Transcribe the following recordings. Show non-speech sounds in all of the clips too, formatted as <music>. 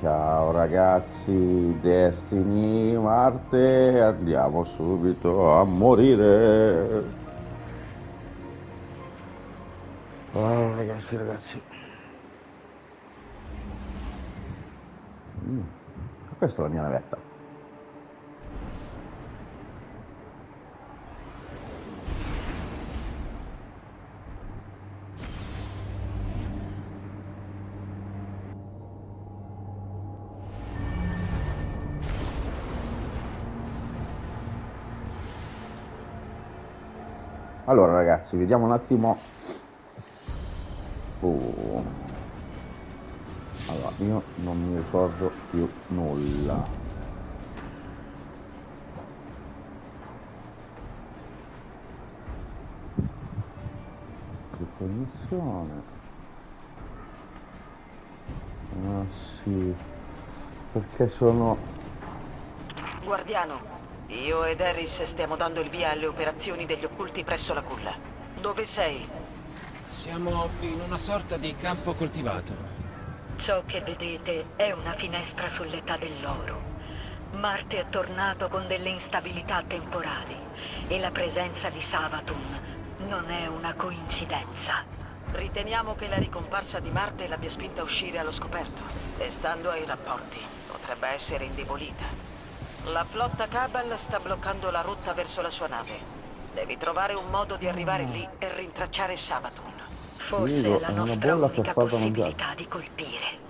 Ciao ragazzi, Destiny Marte, andiamo subito a morire. Oh ragazzi, ragazzi. Mm, Questa è la mia navetta. Allora ragazzi, vediamo un attimo. Oh. Allora, io non mi ricordo più nulla. Ricognizione. Ah sì. Perché sono... Guardiano, io ed Harris stiamo dando il via alle operazioni degli occulti presso la culla. Dove sei? Siamo in una sorta di campo coltivato. Ciò che vedete è una finestra sull'età dell'oro. Marte è tornato con delle instabilità temporali e la presenza di Savatun non è una coincidenza. Riteniamo che la ricomparsa di Marte l'abbia spinta a uscire allo scoperto. E stando ai rapporti, potrebbe essere indebolita. La flotta Cabal sta bloccando la rotta verso la sua nave. Devi trovare un modo di arrivare lì e rintracciare Sabatun. Forse Figo, è la nostra unica possibilità di colpire.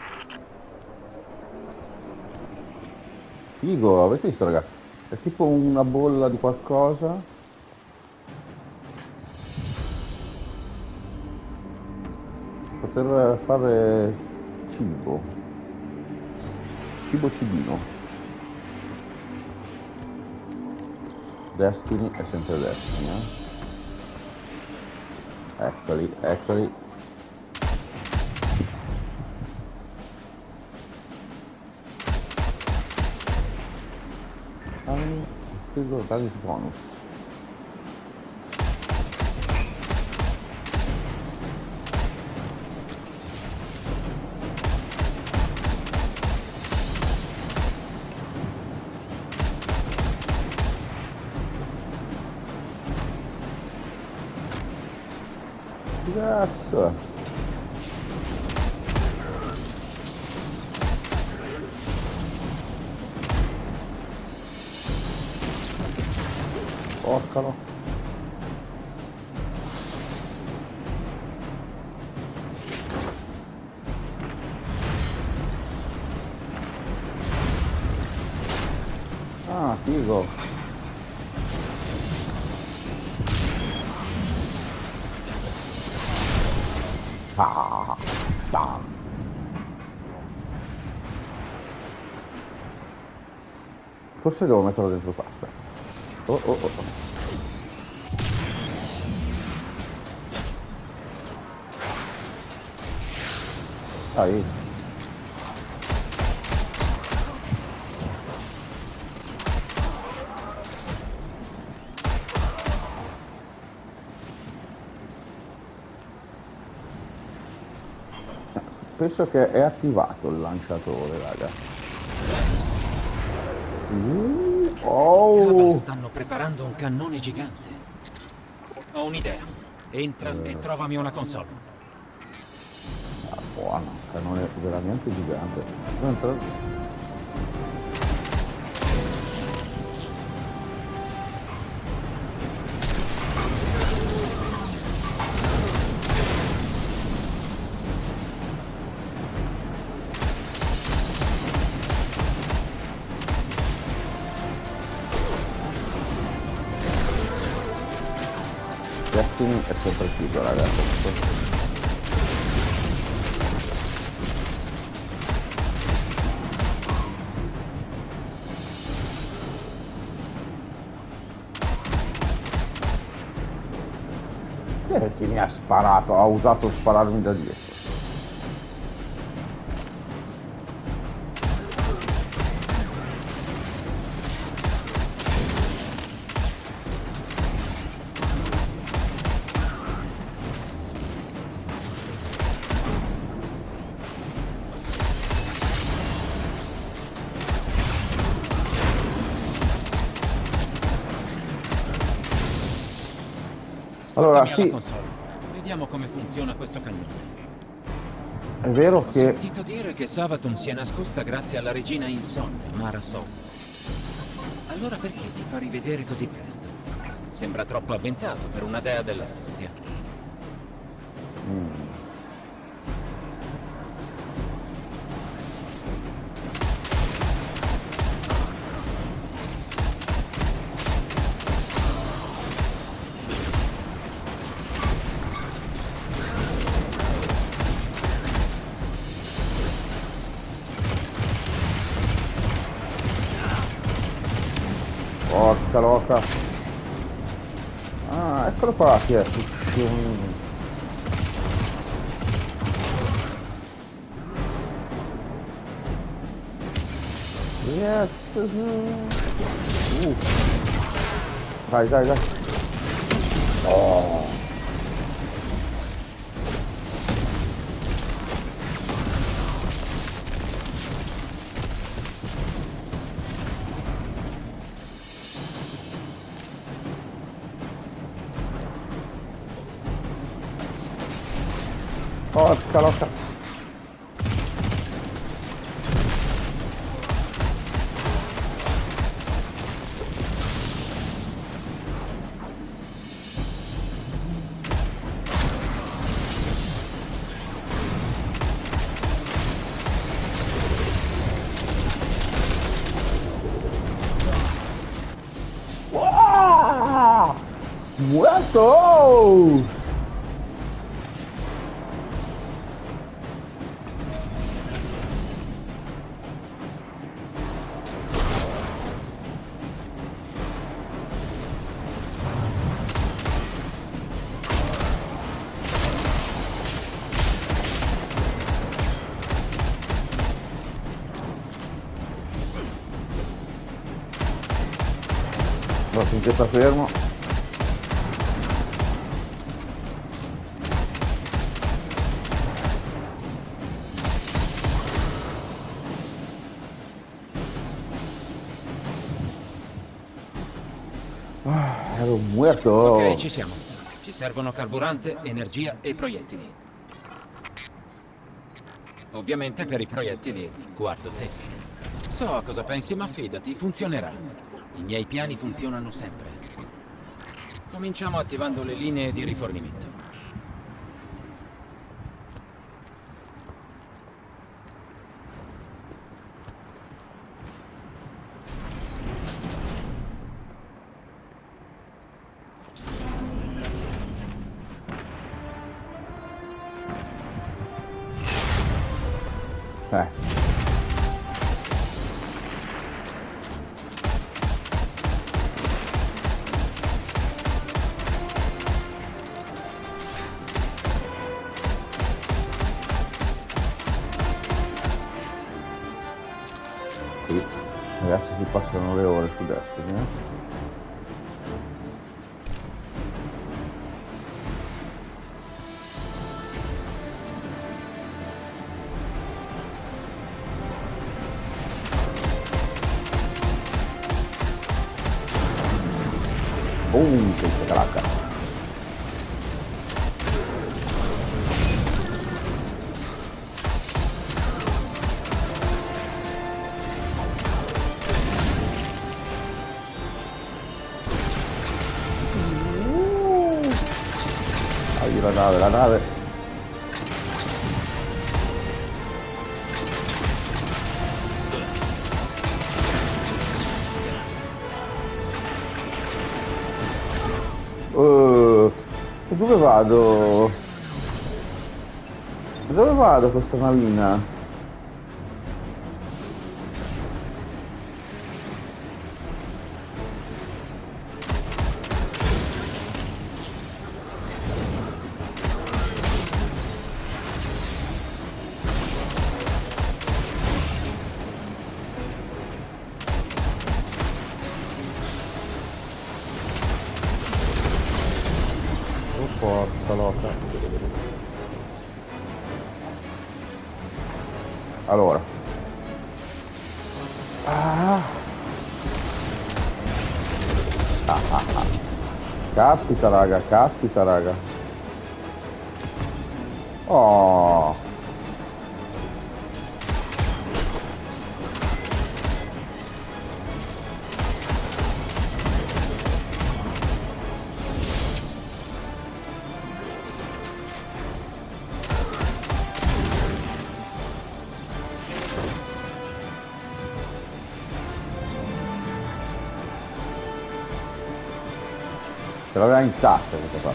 Figo, avete visto ragazzi? È tipo una bolla di qualcosa. Poter fare cibo. Cibo cibino. Destiny è sempre Destiny, eh? Eccoli, eccoli. Dammi, figo, dammi bonus. Nossa! Forse devo metterlo dentro qua, oh, oh. oh. Dai. Penso che è attivato il lanciatore, raga. Oh! stanno preparando un cannone gigante. Ho un'idea. Entra e trovami una console. Ah, buono, cannone veramente gigante. Non sempre chiuso, ragazzi. Perché mi ha sparato? Ha usato spararmi da dietro. Sì. console. Vediamo come funziona questo cannone. È vero Ho che... sentito dire che Sabaton si è nascosta grazie alla regina insonne, Mara Sol. Allora perché si fa rivedere così presto? Sembra troppo avventato per una dea dell'astuzia. Porca eccolo qua chi è. Puccione. Yes. Uh. Dai, dai, dai. Oh. Porca loca. ¡Wow! ¡Muerto! No, sta fermo. Ah, ero muerto. Ok, ci siamo. Ci servono carburante, energia e proiettili. Ovviamente per i proiettili guardo te. So cosa pensi, ma fidati, funzionerà. I miei piani funzionano sempre. Cominciamo attivando le linee di rifornimento. Dove vado? Dove vado questa navina? Itaraga, casca Itaraga. Ce l'aveva in tasca questo qua.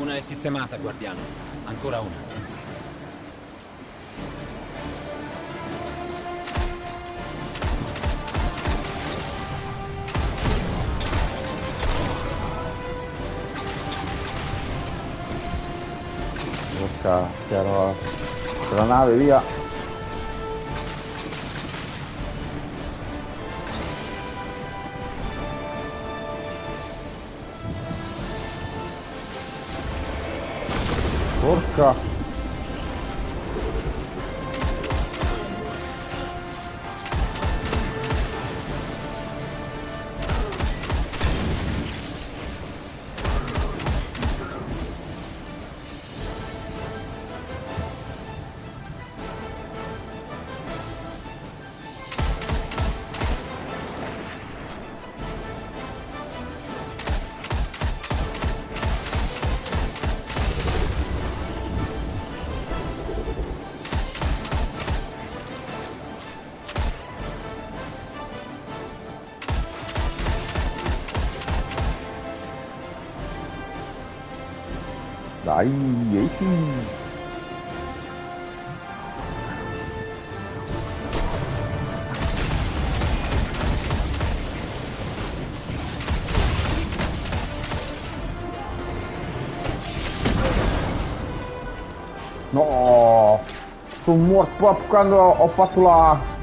Una è sistemata, guardiano. Ancora una. Porca, chiaro. La nave via. Yeah. Porca. Dai, esci. No, sono morto proprio quando ho fatto la...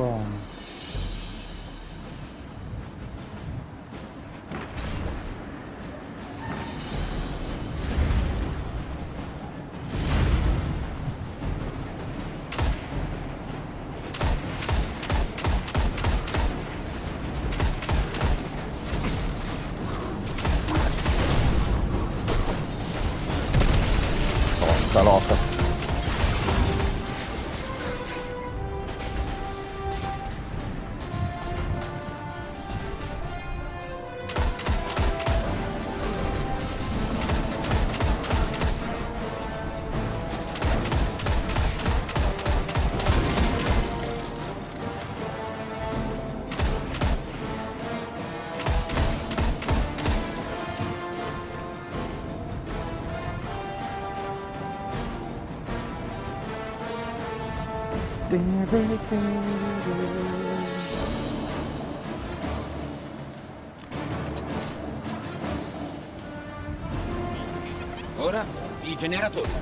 Andare Ora, i generatori.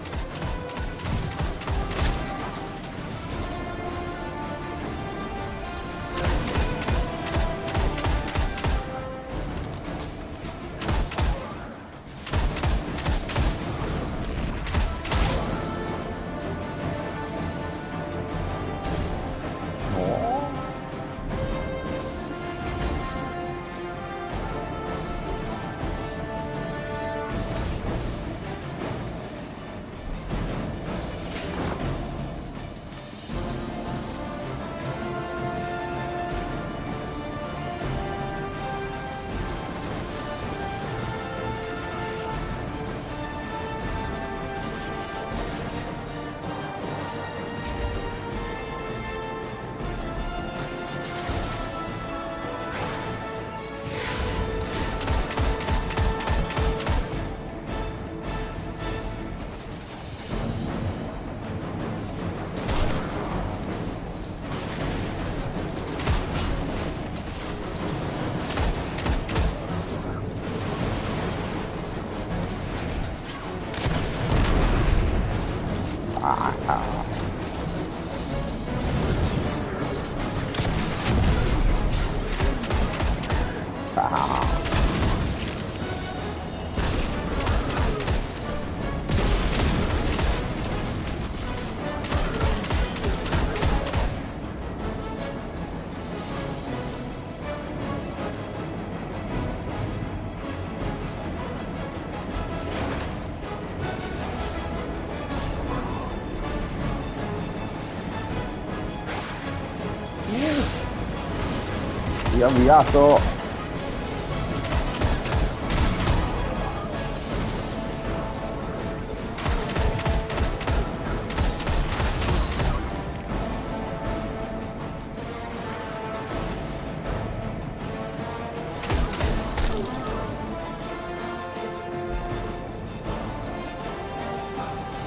Avviato.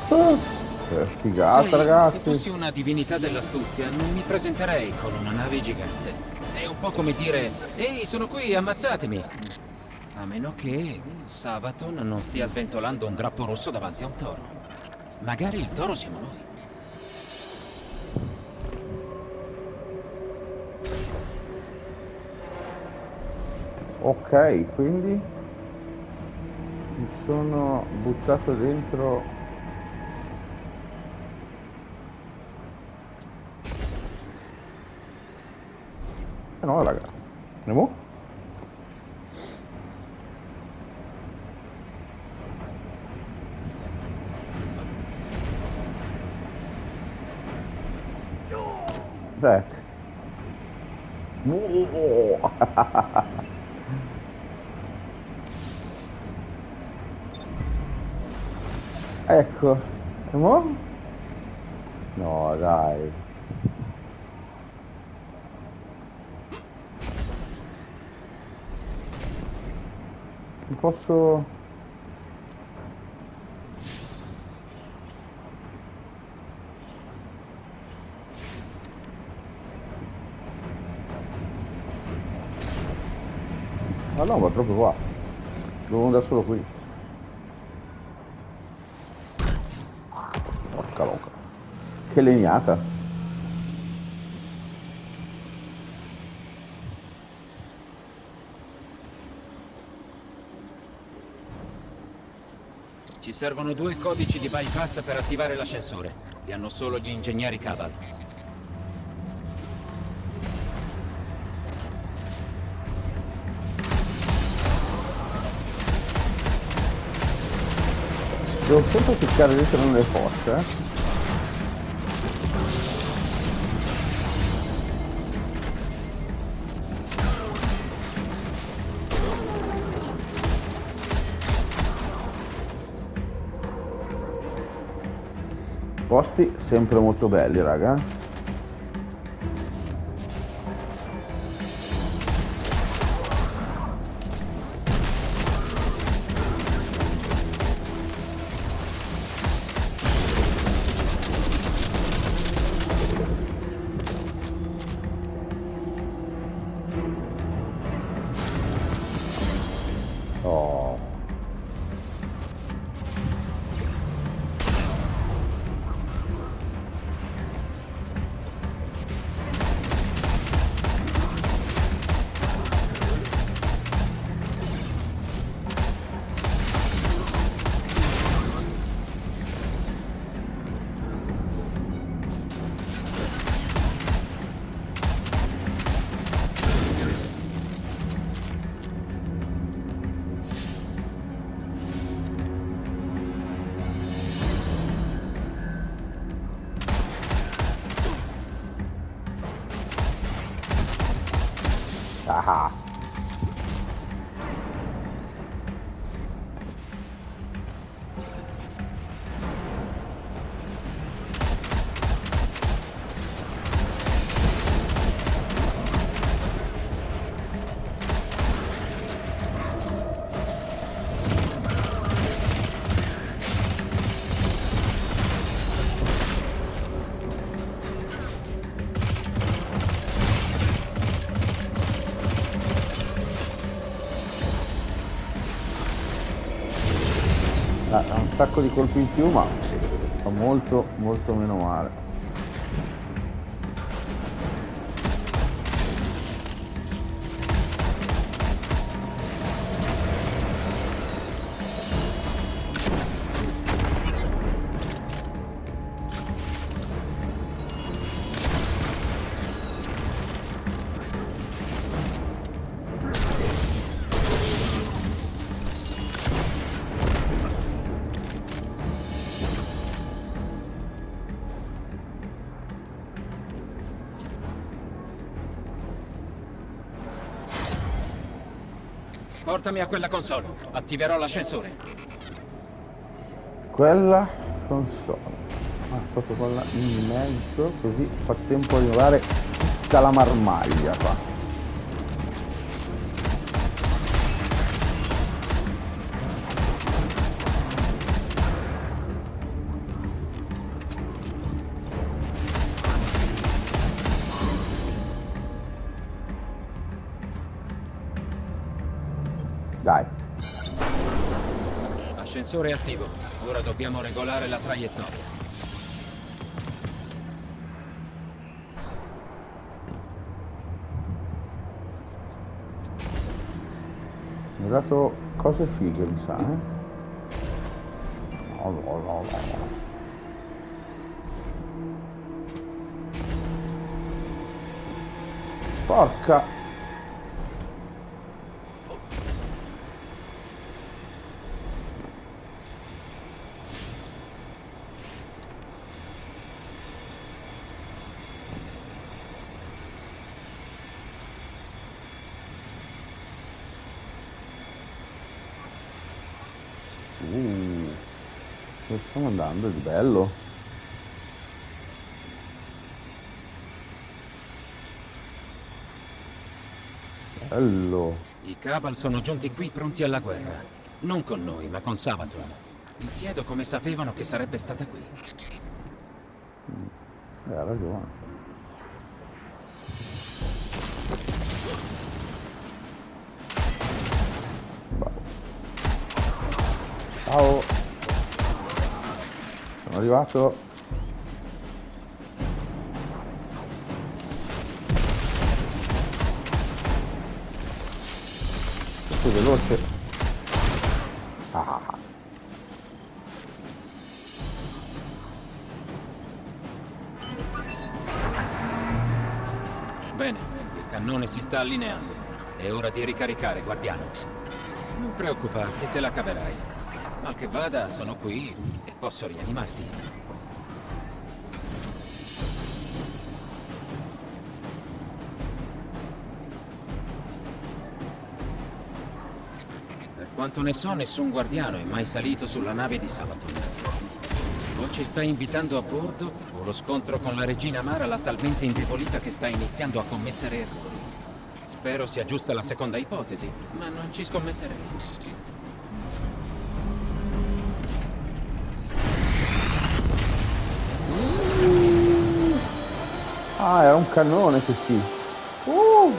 Ah, Che figata Sai, ragazzi. se fossi una divinità dell'astuzia non mi presenterei con una nave gigante. Po' come dire, ehi, sono qui, ammazzatemi. A meno che Savaton non stia sventolando un drappo rosso davanti a un toro. Magari il toro siamo noi. Ok, quindi mi sono buttato dentro Eh no raga Andiamo? Wow. Ecco, e mo? No, dai. Posso... Ma no, va proprio qua. Devo andare solo qui. Porca loca. Che legnata. Ci servono due codici di bypass per attivare l'ascensore. Li hanno solo gli ingegneri Cabal. Devo sempre cercare dentro nelle forze, eh. Posti sempre molto belli, raga. Ah. Ah, sacco di colpi in più ma fa molto molto meno male Portami a quella console. Attiverò l'ascensore. Quella console. Ah, proprio quella in mezzo, così fa tempo di arrivare tutta la marmaglia qua. Ascensore attivo. Ora dobbiamo regolare la traiettoria. Mi ha dato cose fighe, mi sa, eh? No, no, no, no. Porca! Uh, dove stiamo andando? È bello. Bello. I Cabal sono giunti qui pronti alla guerra. Non con noi, ma con Sabaton. Mi chiedo come sapevano che sarebbe stata qui. Eh, ha ragione. Arrivato. Sei veloce. Ah. Bene, il cannone si sta allineando. È ora di ricaricare, guardiano. Non preoccuparti, te la caverai. Mal che vada, sono qui e posso rianimarti. Per quanto ne so, nessun guardiano è mai salito sulla nave di Sabaton. O ci sta invitando a bordo, o lo scontro con la regina Mara l'ha talmente indebolita che sta iniziando a commettere errori. Spero sia giusta la seconda ipotesi, ma non ci scommetterei. Un cannone così. Uh!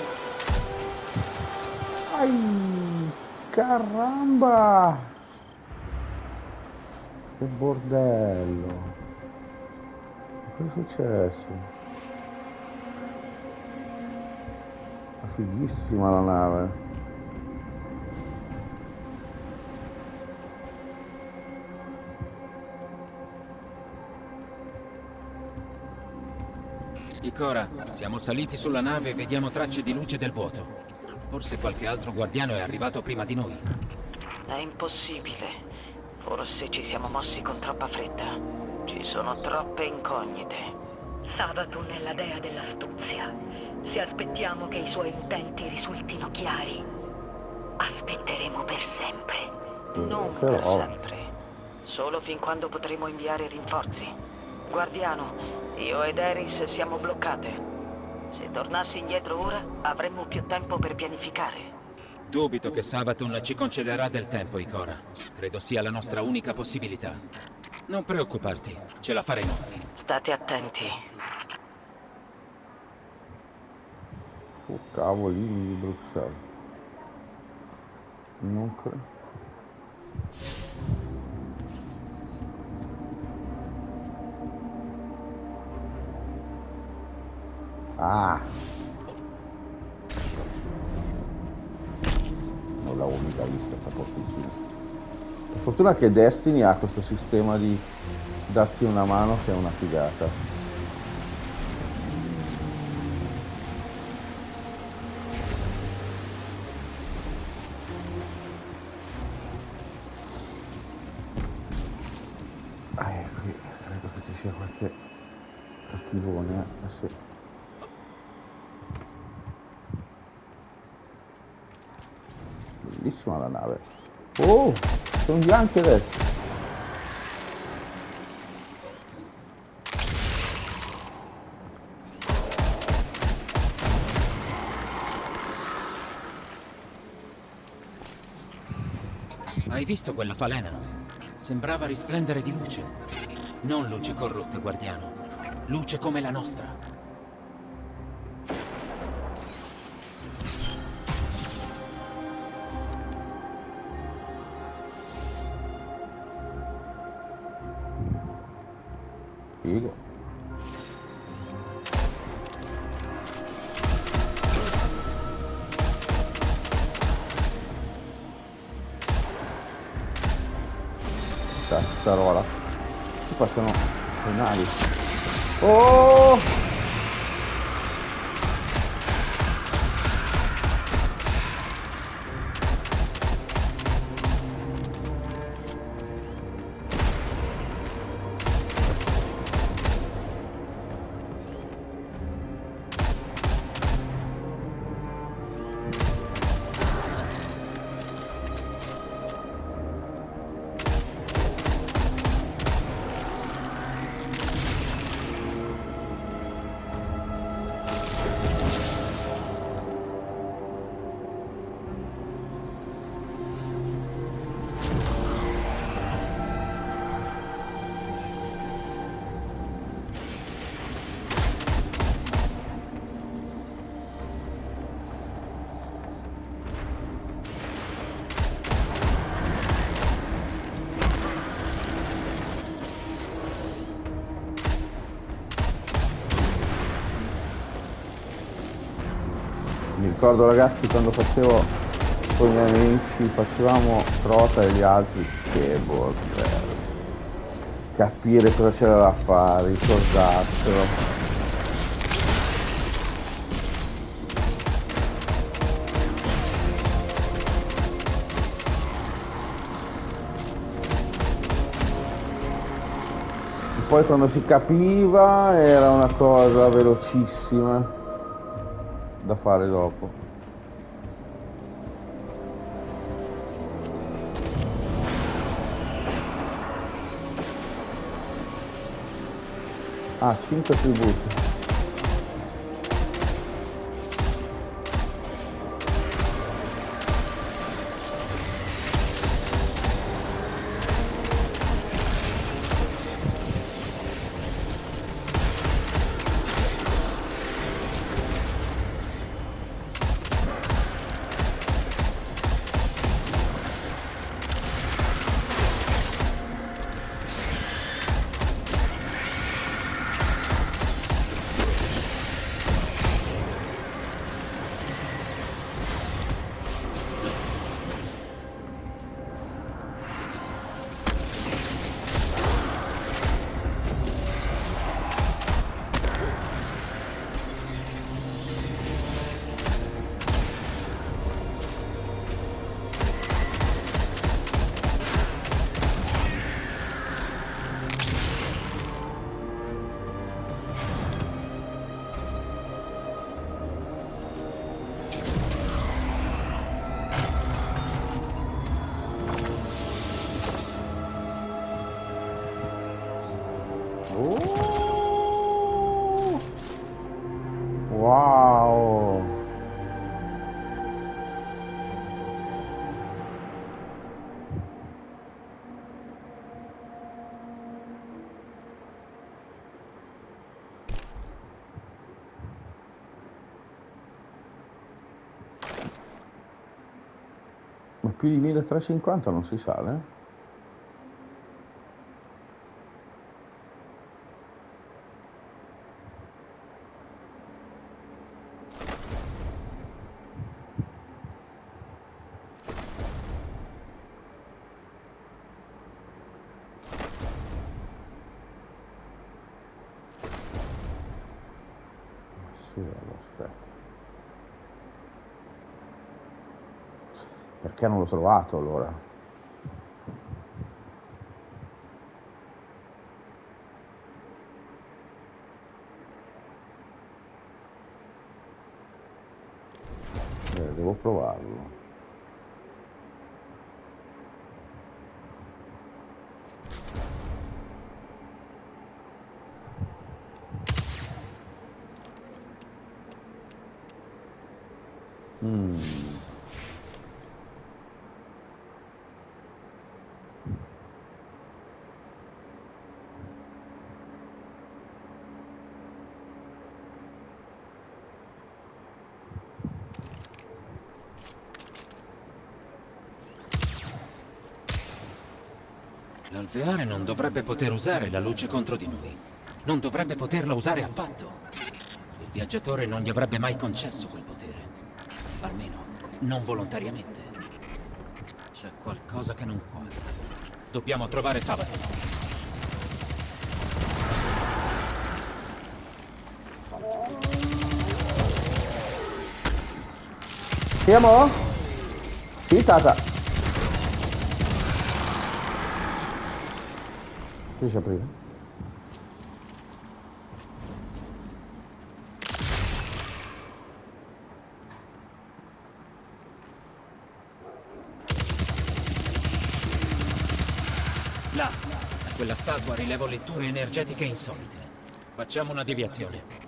Ai, caramba! Che bordello. Cosa è successo? È fighissima la nave. Ikora, siamo saliti sulla nave e vediamo tracce di luce del vuoto. Forse qualche altro guardiano è arrivato prima di noi. È impossibile. Forse ci siamo mossi con troppa fretta. Ci sono troppe incognite. Savatun è la dea dell'astuzia. Se aspettiamo che i suoi intenti risultino chiari, aspetteremo per sempre. Non Però- per sempre. Solo fin quando potremo inviare rinforzi. Guardiano, io ed Eris siamo bloccate. Se tornassi indietro ora, avremmo più tempo per pianificare. Dubito che Sabaton ci concederà del tempo, Ikora. Credo sia la nostra unica possibilità. Non preoccuparti, ce la faremo. State attenti. Oh, cavolini di Bruxelles. Non Ah! Non l'avevo mica vista sta porticina. Per fortuna che Destiny ha questo sistema di darti una mano che è una figata. Bianchi adesso. Hai visto quella falena? Sembrava risplendere di luce. Non luce corrotta, guardiano. Luce come la nostra. Figo. Cazzarola. Qui passano le navi. Oh! Ricordo ragazzi quando facevo con i miei amici, facevamo trota e gli altri, che bordello. Capire cosa c'era da fare, ricordarselo. Poi quando si capiva era una cosa velocissima da fare dopo. Ah, 5 più di 1350 non si sale? Sì, allora, aspetta. Perché non l'ho trovato allora? Eh, devo provarlo. Mm. L'alveare non dovrebbe poter usare la luce contro di noi. Non dovrebbe poterla usare affatto. Il viaggiatore non gli avrebbe mai concesso quel potere. Almeno, non volontariamente. C'è qualcosa che non quadra. Dobbiamo trovare Sabato. Siamo? Sì, tata. Riesci a aprire? Là, quella statua rilevo letture energetiche insolite. Facciamo una deviazione.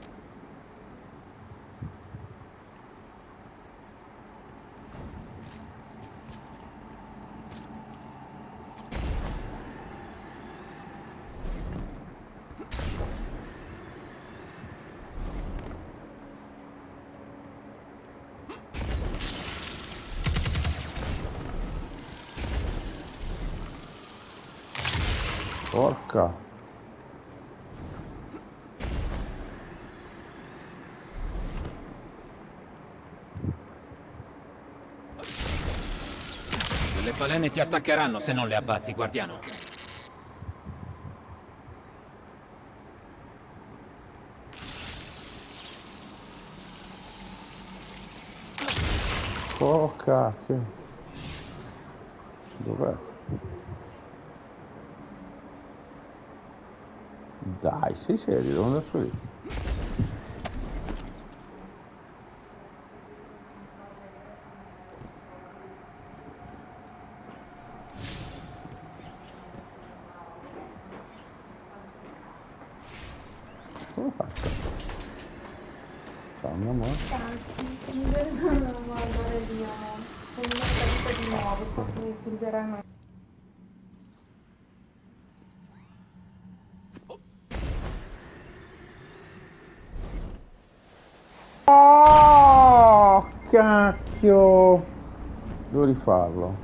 Balene ti attaccheranno se non le abbatti, guardiano. Porca. Che... Dov'è? Dai, sei serio, andare su lì. farlo.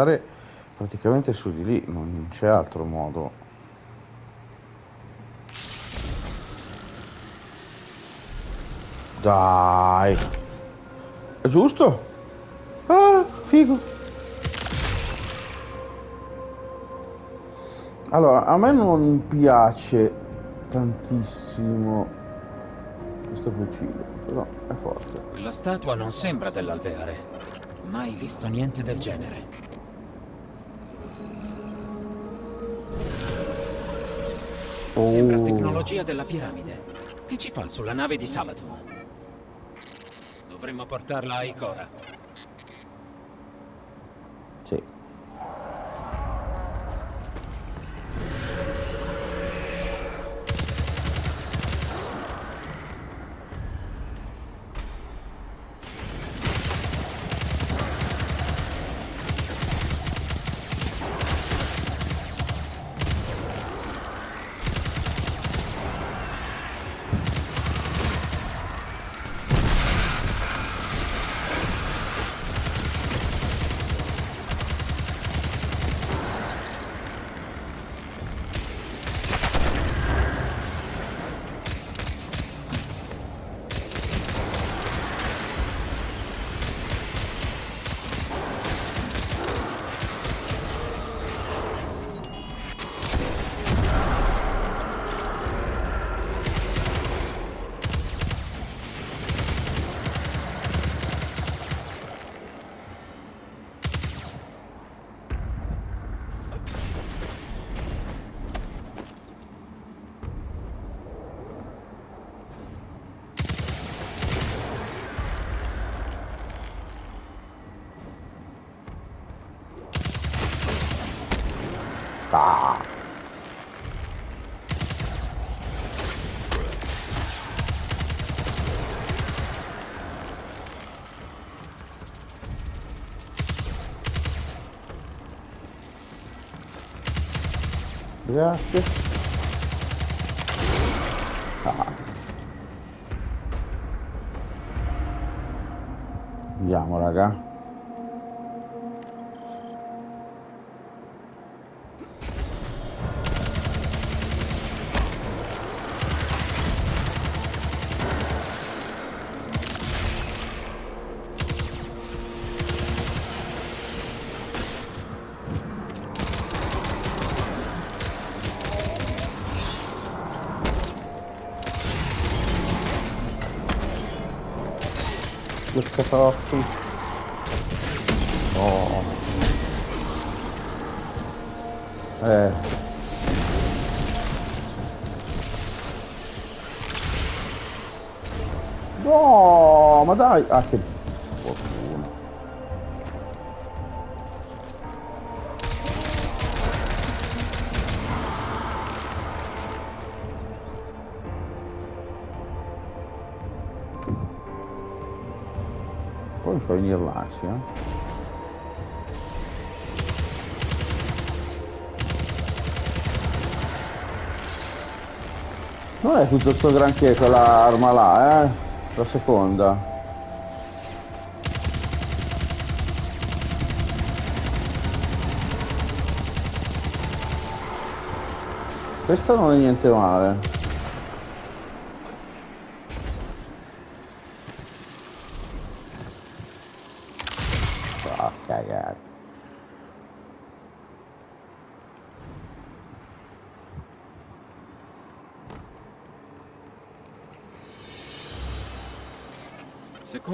andare praticamente su di lì, non c'è altro modo. Dai. È giusto? Ah, figo. Allora, a me non piace tantissimo questo fucile, però è forte. Quella statua non sembra dell'alveare. Mai visto niente del genere. Sembra Oh. tecnologia della piramide. Che ci fa sulla nave di Sabaton? Dovremmo portarla a Ikora. Grazie. Ah. Andiamo raga. Scataffi. Oh. Eh. No, ma dai! Ah, che Non è tutto sto granché quella arma là, eh? La seconda. Questa non è niente male.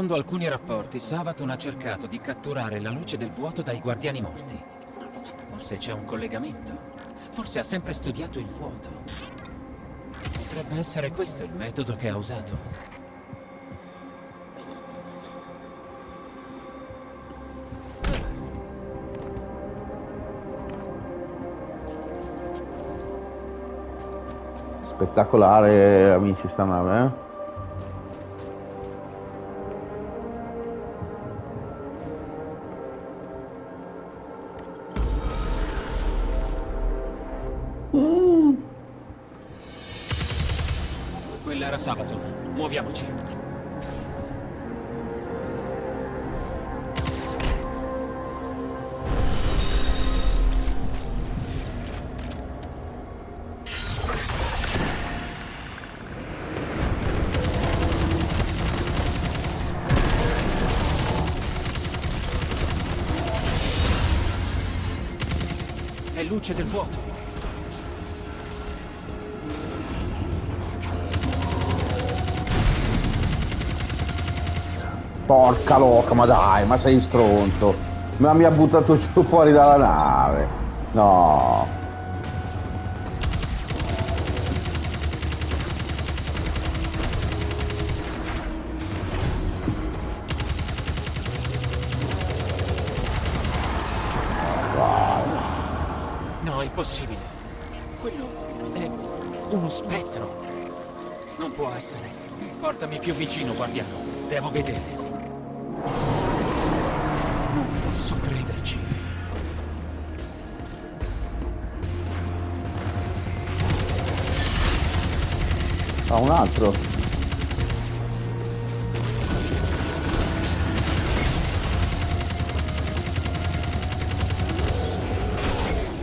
Secondo alcuni rapporti, Sabaton ha cercato di catturare la luce del vuoto dai guardiani morti. Forse c'è un collegamento. Forse ha sempre studiato il vuoto. Potrebbe essere questo il metodo che ha usato. Spettacolare, amici, sta nave, eh? Era Sabaton. Muoviamoci. Porca loca, ma dai, ma sei stronzo. Ma mi ha buttato giù <laughs> fuori dalla nave. No.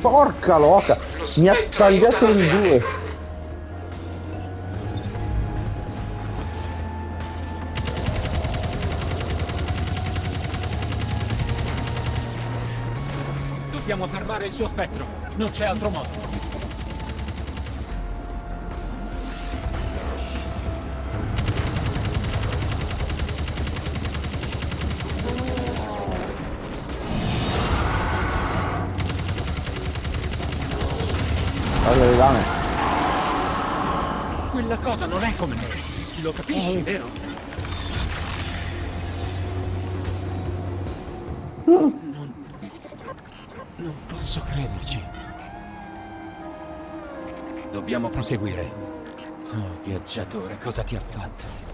Porca loca, mi ha tagliato in due. Dobbiamo fermare il suo spettro. Non c'è altro modo. Guarda le lame. Quella cosa non è come me. Lo capisci, vero? Non... Non posso crederci. Dobbiamo proseguire. Oh, viaggiatore, cosa ti ha fatto?